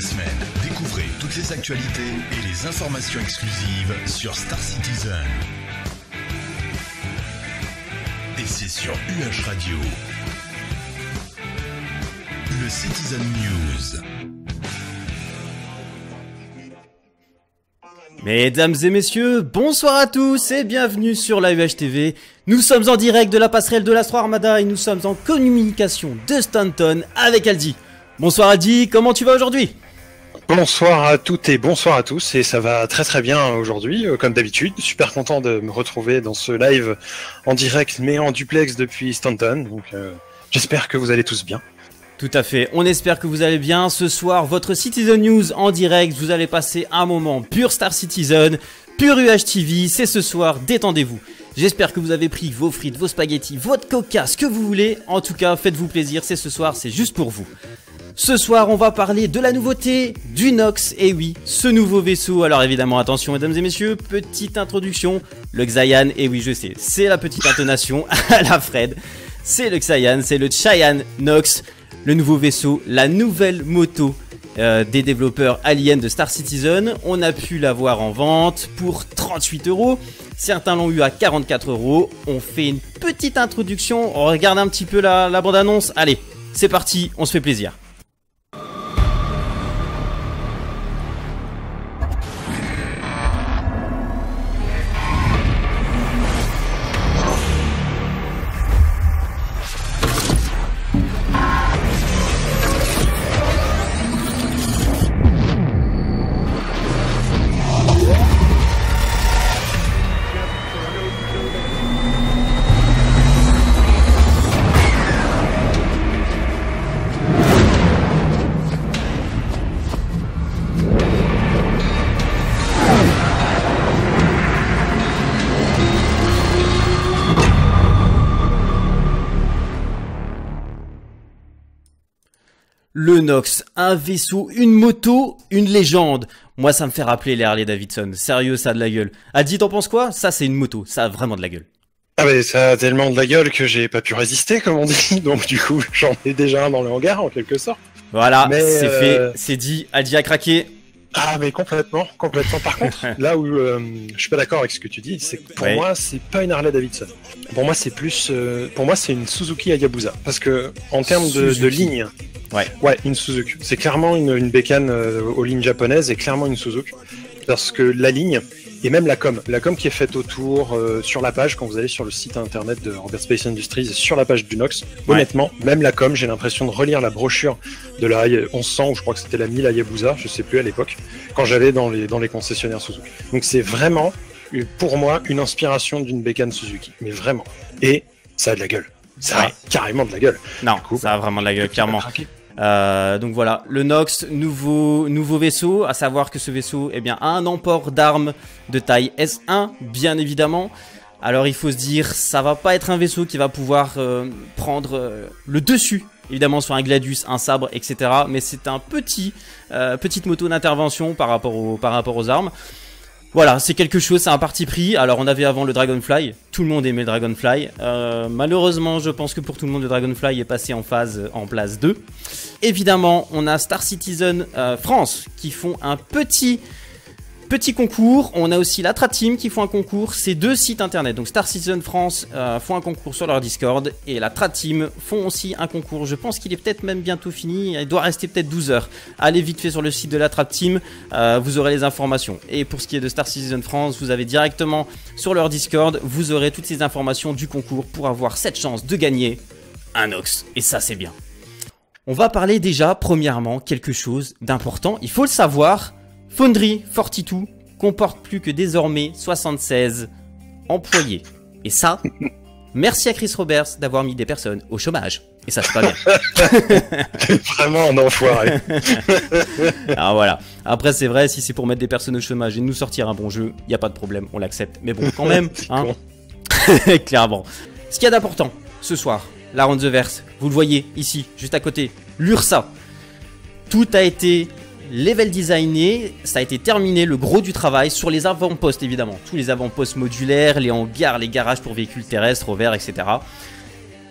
semaine, découvrez toutes les actualités et les informations exclusives sur Star Citizen. Et c'est sur UH Radio. Le Citizen News. Mesdames et messieurs, bonsoir à tous et bienvenue sur la UH TV. Nous sommes en direct de la passerelle de l'Astro Armada et nous sommes en communication de Stanton avec Aldi. Bonsoir Aldi, comment tu vas aujourd'hui? Bonsoir à toutes et bonsoir à tous et ça va très très bien aujourd'hui euh, comme d'habitude. Super content de me retrouver dans ce live en direct mais en duplex depuis Stanton. Donc euh, j'espère que vous allez tous bien. Tout à fait, on espère que vous allez bien. Ce soir, votre Citizen News en direct, vous allez passer un moment pur Star Citizen, pur UHTV, c'est ce soir, détendez-vous. J'espère que vous avez pris vos frites, vos spaghettis, votre coca, ce que vous voulez. En tout cas, faites-vous plaisir, c'est ce soir, c'est juste pour vous. Ce soir, on va parler de la nouveauté du Nox. Et oui, ce nouveau vaisseau. Alors évidemment, attention, mesdames et messieurs, petite introduction. Le Xayan, et oui, je sais, c'est la petite intonation à la Fred. C'est le Xayan, c'est le Cheyenne Nox le nouveau vaisseau, la nouvelle moto euh, des développeurs Alien de Star Citizen. On a pu l'avoir en vente pour 38 euros. Certains l'ont eu à 44 euros. On fait une petite introduction. On regarde un petit peu la, la bande-annonce. Allez, c'est parti, on se fait plaisir. Le Nox, un vaisseau, une moto, une légende. Moi, ça me fait rappeler les Harley Davidson. Sérieux, ça a de la gueule. Adi, t'en penses quoi? Ça, c'est une moto. Ça a vraiment de la gueule. Ah mais ça a tellement de la gueule que j'ai pas pu résister comme on dit, donc du coup j'en ai déjà un dans le hangar en quelque sorte. Voilà, c'est euh, fait, c'est dit. Adi a craqué. Ah mais complètement, complètement. Par contre, là où euh, je suis pas d'accord avec ce que tu dis, c'est que pour moi c'est pas une Harley Davidson. Pour moi c'est plus, euh, pour moi c'est une Suzuki Hayabusa, parce que en termes de, ligne, Ouais. ouais une Suzuki. C'est clairement une, une bécane euh, aux lignes japonaises et clairement une Suzuki, parce que la ligne et même la com, la com qui est faite autour euh, sur la page quand vous allez sur le site internet de Robert Space Industries et sur la page du Nox, Ouais. honnêtement, même la com, j'ai l'impression de relire la brochure de la 1100 ou je crois que c'était la 1000 Hayabusa, je sais plus à l'époque, quand j'allais dans les dans les concessionnaires Suzuki. Donc c'est vraiment euh, pour moi une inspiration d'une bécane Suzuki, mais vraiment. Et ça a de la gueule. Ça Ouais. a carrément de la gueule. Non, coup, ça a vraiment de la gueule, clairement. Euh, donc voilà, le Nox, nouveau, nouveau vaisseau, à savoir que ce vaisseau eh bien, a un emport d'armes de taille S1, bien évidemment. Alors il faut se dire, ça va pas être un vaisseau qui va pouvoir euh, prendre euh, le dessus, évidemment sur un Gladius, un sabre, etc. Mais c'est un petit, petite moto d'intervention par par rapport aux armes. Voilà, c'est quelque chose, c'est un parti pris. Alors on avait avant le Dragonfly, tout le monde aimait Dragonfly. Euh, malheureusement, je pense que pour tout le monde, le Dragonfly est passé en phase en place 2. Évidemment, on a Star Citizen euh, France qui font un petit petit concours. On a aussi la Trap Team qui font un concours. C'est deux sites internet. Donc Star Citizen France euh, font un concours sur leur Discord et la Trap Team font aussi un concours. Je pense qu'il est peut-être même bientôt fini. Il doit rester peut-être 12 heures. Allez vite fait sur le site de la Trap Team. euh, vous aurez les informations. Et pour ce qui est de Star Citizen France, vous avez directement sur leur Discord, vous aurez toutes les informations du concours pour avoir cette chance de gagner un Ox. Et ça, c'est bien. On va parler déjà, premièrement, quelque chose d'important. Il faut le savoir. Foundry 42 comporte plus que désormais 76 employés. Et ça, merci à Chris Roberts d'avoir mis des personnes au chômage. Et ça, c'est pas bien. Vraiment un enfoiré. Alors voilà. Après, c'est vrai, si c'est pour mettre des personnes au chômage et nous sortir un bon jeu, il n'y a pas de problème, on l'accepte. Mais bon, quand même, C'est hein, clairement. Ce qu'il y a d'important ce soir, la Round the Verse, vous le voyez ici, juste à côté, l'URSA. Tout a été level designé, ça a été terminé, le gros du travail sur les avant-postes évidemment. Tous les avant-postes modulaires, les hangars, les garages pour véhicules terrestres, rovers, etc.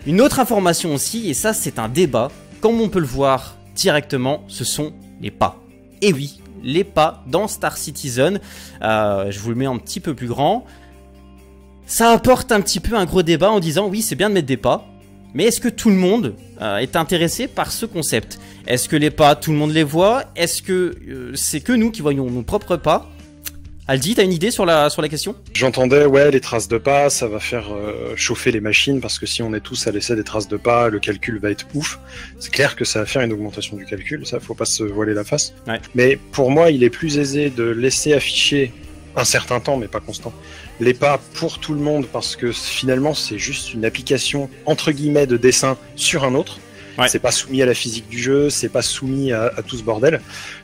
Une autre information aussi, et ça c'est un débat, comme on peut le voir directement, ce sont les pas. Et oui, les pas dans Star Citizen. Euh, je vous le mets un petit peu plus grand. Ça apporte un petit peu un gros débat en disant oui, c'est bien de mettre des pas, mais est-ce que tout le monde euh, est intéressé par ce concept? Est-ce que les pas, tout le monde les voit? Est-ce que euh, c'est que nous qui voyons nos propres pas? Aldi, t'as une idée sur la, sur la question? J'entendais, ouais, les traces de pas, ça va faire chauffer les machines parce que si on est tous à laisser des traces de pas, le calcul va être ouf. C'est clair que ça va faire une augmentation du calcul, ça, faut pas se voiler la face. Ouais. Mais pour moi, il est plus aisé de laisser afficher un certain temps, mais pas constant, les pas pour tout le monde parce que finalement, c'est juste une application entre guillemets de dessin sur un autre. Ouais. C'est pas soumis à la physique du jeu, c'est pas soumis à, à, tout ce bordel,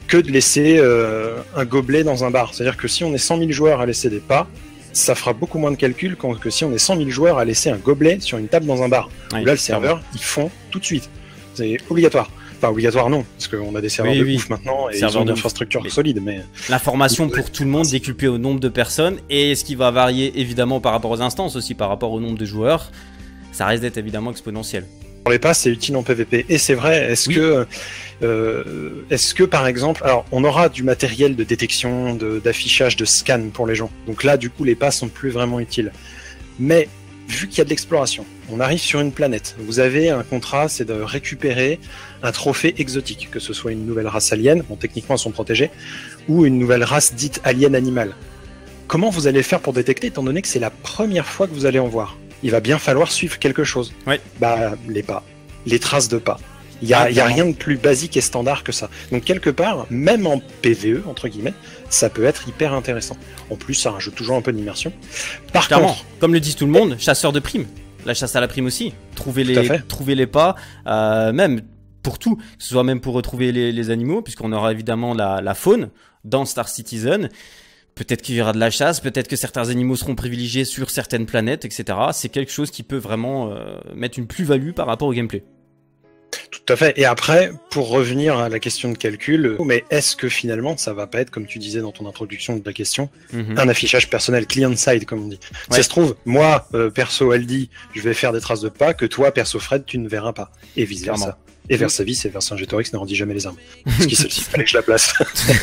que de laisser euh, un gobelet dans un bar. C'est-à-dire que si on est 100 000 joueurs à laisser des pas, ça fera beaucoup moins de calcul que si on est 100 000 joueurs à laisser un gobelet sur une table dans un bar. Ouais, Où là, le serveur, ils font tout de suite. C'est obligatoire. Enfin, obligatoire non, parce qu'on a des serveurs Oui, de oui. ouf maintenant et Serveurs ils ont une infrastructure Mais- solide, mais L'information pour tout le monde décuplée au nombre de personnes et ce qui va varier évidemment par rapport aux instances aussi par rapport au nombre de joueurs, ça reste d'être évidemment exponentiel. Pour les passes, c'est utile en PvP. Et c'est vrai, est-ce Oui. que, euh, est-ce que par exemple, alors on aura du matériel de détection, de- d'affichage, de, scan pour les gens. Donc là, du coup, les passes sont plus vraiment utiles. Mais vu qu'il y a de l'exploration, on arrive sur une planète. Vous avez un contrat, c'est de récupérer un trophée exotique, que ce soit une nouvelle race alien, bon techniquement elles sont protégées, ou une nouvelle race dite alien animale. Comment vous allez faire pour détecter, étant donné que c'est la première fois que vous allez en voir? Il va bien falloir suivre quelque chose. Ouais. Bah, les pas, les traces de pas. Il y a, Ah, y a rien de plus basique et standard que ça. Donc quelque part, même en PVE entre guillemets, ça peut être hyper intéressant. En plus, ça rajoute toujours un peu d'immersion. Par Clairement, contre, comme le dit tout le monde, chasseur de primes. La chasse à la prime aussi. Trouver les, trouver les pas, euh, même pour tout, que ce soit même pour retrouver les, les animaux, puisqu'on aura évidemment la, la faune dans Star Citizen. Peut-être qu'il y aura de la chasse, peut-être que certains animaux seront privilégiés sur certaines planètes, etc. C'est quelque chose qui peut vraiment euh, mettre une plus-value par rapport au gameplay. Tout à fait. Et après, pour revenir à la question de calcul, mais est-ce que finalement ça va pas être, comme tu disais dans ton introduction de la question, Mhm. un affichage personnel client-side, comme on dit? Ouais. Ça se trouve, moi, euh, perso Aldi, je vais faire des traces de pas que toi, perso Fred, tu ne verras pas. Et vice versa. Clairement. Et Versavis et Vercingétorix ne rendit jamais les armes. Qu'il s'il fallait que je la place.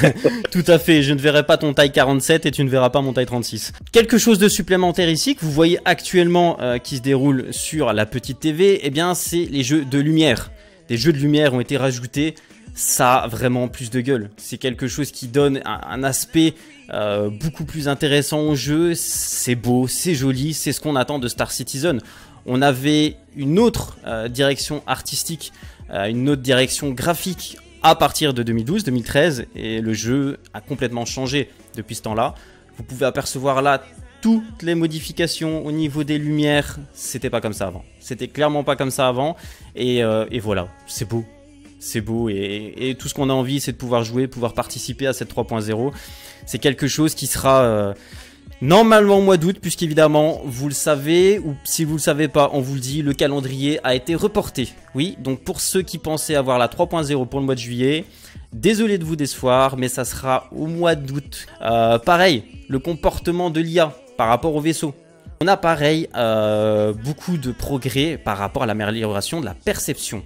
Tout à fait, je ne verrai pas ton taille 47 et tu ne verras pas mon taille 36. Quelque chose de supplémentaire ici que vous voyez actuellement euh, qui se déroule sur la petite TV, eh bien c'est les jeux de lumière. Des jeux de lumière ont été rajoutés, ça a vraiment plus de gueule. C'est quelque chose qui donne un, aspect euh, beaucoup plus intéressant au jeu, c'est beau, c'est joli, c'est ce qu'on attend de Star Citizen. On avait une autre euh, direction artistique, euh, une autre direction graphique à partir de 2012-2013 et le jeu a complètement changé depuis ce temps-là. Vous pouvez apercevoir là toutes les modifications au niveau des lumières, c'était pas comme ça avant. C'était clairement pas comme ça avant et, euh, voilà, c'est beau. C'est beau et, et tout ce qu'on a envie c'est de pouvoir jouer, pouvoir participer à cette 3.0. C'est quelque chose qui sera euh, normalement au mois d'août puisqu'évidemment vous le savez ou si vous le savez pas on vous le dit le calendrier a été reporté. Oui donc pour ceux qui pensaient avoir la 3.0 pour le mois de juillet Désolé de vous décevoir, mais ça sera au mois d'août. Euh, pareil, le comportement de l'IA par rapport au vaisseau. On a pareil euh, beaucoup de progrès par rapport à l'amélioration de la perception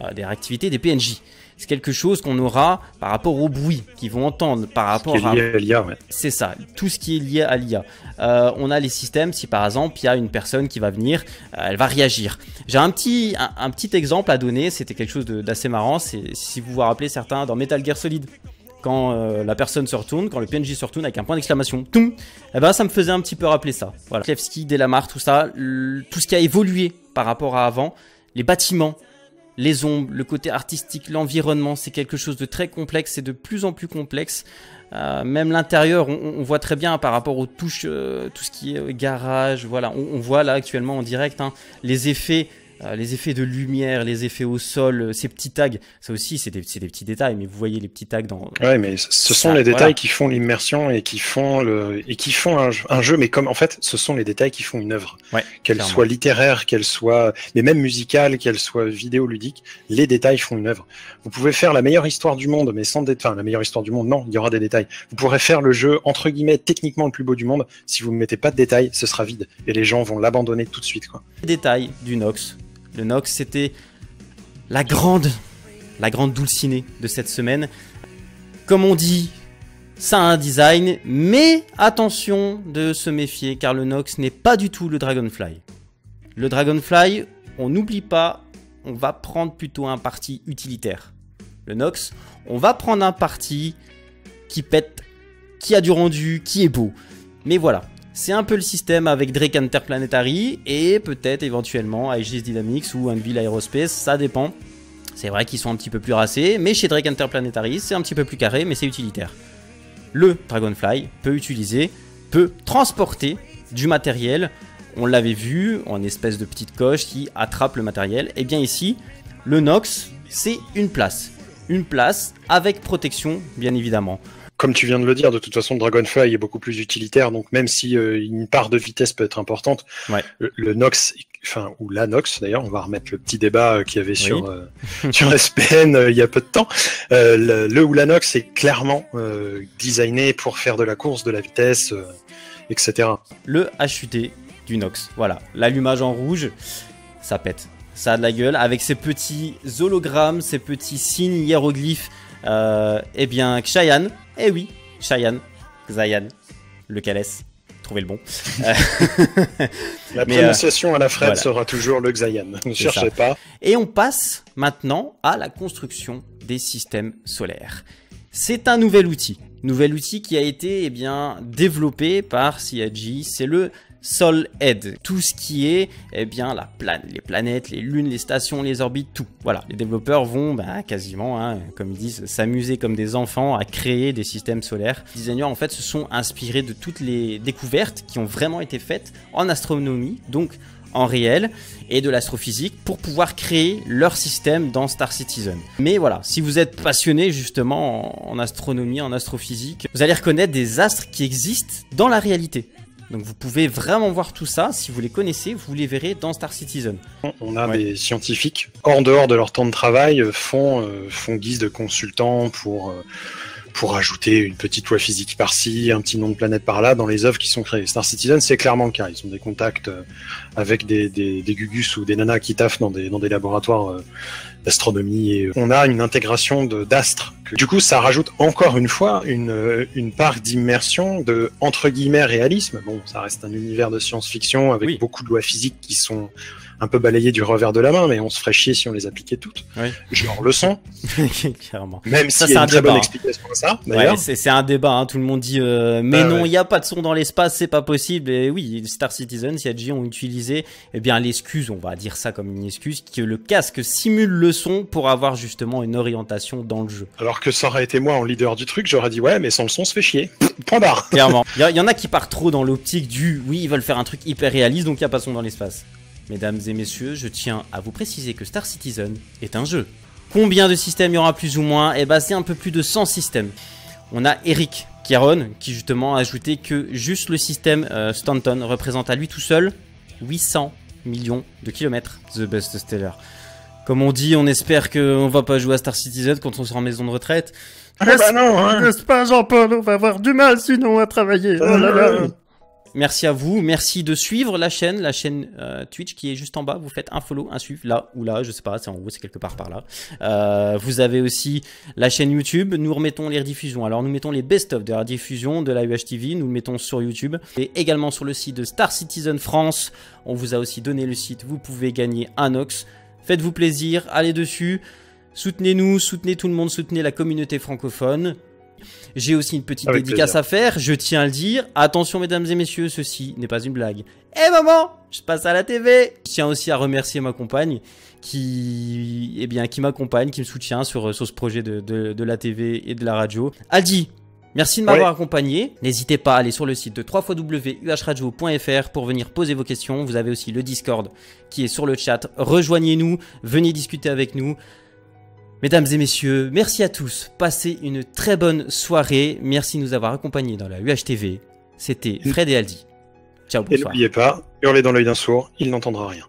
euh, des réactivités des PNJ. C'est quelque chose qu'on aura par rapport au bruit qu'ils vont entendre, par rapport Qui est à lié à l'IA, ouais. c'est ça, tout ce qui est lié à l'IA. Euh, on a les systèmes, si par exemple il y a une personne qui va venir, elle va réagir. J'ai un petit, un, un petit exemple à donner, c'était quelque chose d'assez marrant, c'est si vous vous rappelez certains dans Metal Gear Solid. Quand euh, la personne se retourne, quand le PNJ se retourne avec un point d'exclamation, toum, eh ben ça me faisait un petit peu rappeler ça. Voilà, Klevski, Delamar, tout ça, tout ce qui a évolué par rapport à avant, les bâtiments, les ombres, le côté artistique, l'environnement, c'est quelque chose de très complexe et de plus en plus complexe. Euh, même l'intérieur, on, voit très bien par rapport aux touches, euh, tout ce qui est garage, voilà, on, on voit là actuellement en direct hein, les effets. Euh, les effets de lumière, les effets au sol, euh, ces petits tags, ça aussi c'est des, petits détails, mais vous voyez les petits tags dans... Ouais, mais ce- sont Ça, les détails voilà. qui font l'immersion et qui font le et qui font un, jeu- un jeu. Mais comme en fait, ce sont les détails qui font une œuvre, Ouais, qu'elle soit littéraire, qu'elle soit, mais même musicale, qu'elle soit vidéoludique, les détails font une œuvre. Vous pouvez faire la meilleure histoire du monde, mais sans détails. Enfin, la meilleure histoire du monde, non, il y aura des détails. Vous pourrez faire le jeu entre guillemets techniquement le plus beau du monde. Si vous ne mettez pas de détails, ce sera vide et les gens vont l'abandonner tout de suite, quoi. détails du Nox. Le Nox, c'était la grande, la grande dulcinée de cette semaine. Comme on dit, ça a un design, mais attention de se méfier car le Nox n'est pas du tout le Dragonfly. Le Dragonfly, on n'oublie pas, on va prendre plutôt un parti utilitaire. Le Nox, on va prendre un parti qui pète, qui a du rendu, qui est beau. Mais voilà, c'est un peu le système avec Drake Interplanetary et peut-être éventuellement Aegis Dynamics ou Anvil Aerospace, ça dépend. C'est vrai qu'ils sont un petit peu plus racés, mais chez Drake Interplanetary, c'est un petit peu plus carré, mais c'est utilitaire. Le Dragonfly peut utiliser, peut transporter du matériel. On l'avait vu en espèce de petite coche qui attrape le matériel. Et bien ici, le Nox, c'est une place. Une place avec protection, bien évidemment comme tu viens de le dire, de toute façon, Dragonfly est beaucoup plus utilitaire. Donc même si euh, une part de vitesse peut être importante, le, Nox, enfin ou la Nox d'ailleurs, on va remettre le petit débat euh, qu'il y avait sur euh, sur SPN il y a peu de temps. le, ou la Nox est clairement designé pour faire de la course, de la vitesse, etc. Le HUT du Nox, voilà, l'allumage en rouge, ça pète. Ça a de la gueule avec ces petits hologrammes, ces petits signes hiéroglyphes. Eh bien, Cheyenne, eh oui, Cheyenne, Zayan, le Calès. Trouvez le bon. la prononciation à la Fred sera toujours le Xayan. Ne cherchez pas. Et on passe maintenant à la construction des systèmes solaires. C'est un nouvel outil. Nouvel outil qui a été eh bien, développé par CIG. C'est le Sol Head, tout ce qui est eh bien la les planètes, les lunes, les stations, les orbites, tout. Voilà, les développeurs vont bah, quasiment, hein, comme ils disent, s'amuser comme des enfants à créer des systèmes solaires. Les designers en fait se sont inspirés de toutes les découvertes qui ont vraiment été faites en astronomie, donc en réel et de l'astrophysique pour pouvoir créer leur système dans Star Citizen. Mais voilà, si vous êtes passionné justement en astronomie, en astrophysique, vous allez reconnaître des astres qui existent dans la réalité. Donc vous pouvez vraiment voir tout ça. Si vous les connaissez, vous les verrez dans Star Citizen. On a des scientifiques, hors dehors de leur temps de travail, euh, font, euh, font guise de consultants pour, euh, pour ajouter une petite loi physique par-ci, un petit nom de planète par-là dans les œuvres qui sont créées. Star Citizen, c'est clairement le cas. Ils ont des contacts avec des, des, des, gugus ou des nanas qui taffent dans des, dans des laboratoires d'astronomie. Et on a une intégration d'astres du coup, ça rajoute encore une fois une, une part d'immersion, de entre guillemets réalisme. Bon, ça reste un univers de science-fiction avec beaucoup de lois physiques qui sont un peu balayées du revers de la main, mais on se ferait chier si on les appliquait toutes. Oui. Genre le son. Clairement. Même si c'est une très bonne hein. explication à ça. Ouais, c'est un débat. Hein. Tout le monde dit, euh, mais bah non, il n'y a pas de son dans l'espace, c'est pas possible. Et oui, Star Citizen, CIG ont utilisé, eh bien, l'excuse, on va dire ça comme une excuse, que le casque simule le son pour avoir justement une orientation dans le jeu. Alors que ça aurait été moi en leader du truc, j'aurais dit ouais, mais sans le son, se fait chier. Point barre. Clairement. Il y, en a qui partent trop dans l'optique du oui, ils veulent faire un truc hyper réaliste, donc il n'y a pas son dans l'espace. Mesdames et messieurs, je tiens à vous préciser que Star Citizen est un jeu. Combien de systèmes il y aura plus ou moins? Eh bah, c'est un peu plus de 100 systèmes. On a Eric Caron qui justement a ajouté que juste le système euh, Stanton représente à lui tout seul 800 millions de kilomètres. The Best Stellar. Comme on dit, on espère qu'on va pas jouer à Star Citizen quand on sera en maison de retraite. Ah bah non, hein. N'est-ce pas Jean-Paul? On va avoir du mal sinon à travailler. Oh là là. Merci à vous, merci de suivre la chaîne, la chaîne euh, Twitch qui est juste en bas. Vous faites un follow, un suivre là ou là, je sais pas, c'est en haut, c'est quelque part par là. Euh, vous avez aussi la chaîne YouTube. Nous remettons les rediffusions. Alors nous mettons les best-of de la rediffusion de la UHTV. Nous le mettons sur YouTube et également sur le site de Star Citizen France. On vous a aussi donné le site. Vous pouvez gagner un Ox. Faites-vous plaisir, allez dessus. Soutenez-nous, soutenez tout le monde, soutenez la communauté francophone. J'ai aussi une petite dédicace à faire, je tiens à le dire. Attention mesdames et messieurs, ceci n'est pas une blague. Eh maman, je passe à la TV. Je tiens aussi à remercier ma compagne qui, eh bien, qui m'accompagne, qui me soutient sur, sur ce projet de, de, la TV et de la radio. Aldi, Merci de m'avoir accompagné. N'hésitez pas à aller sur le site de www.uhradio.fr pour venir poser vos questions. Vous avez aussi le Discord qui est sur le chat. Rejoignez-nous, venez discuter avec nous. Mesdames et messieurs, merci à tous. Passez une très bonne soirée. Merci de nous avoir accompagnés dans la UHTV. C'était Fred et Aldi. Ciao, bonsoir. Et n'oubliez pas, hurlez dans l'œil d'un sourd, il n'entendra rien.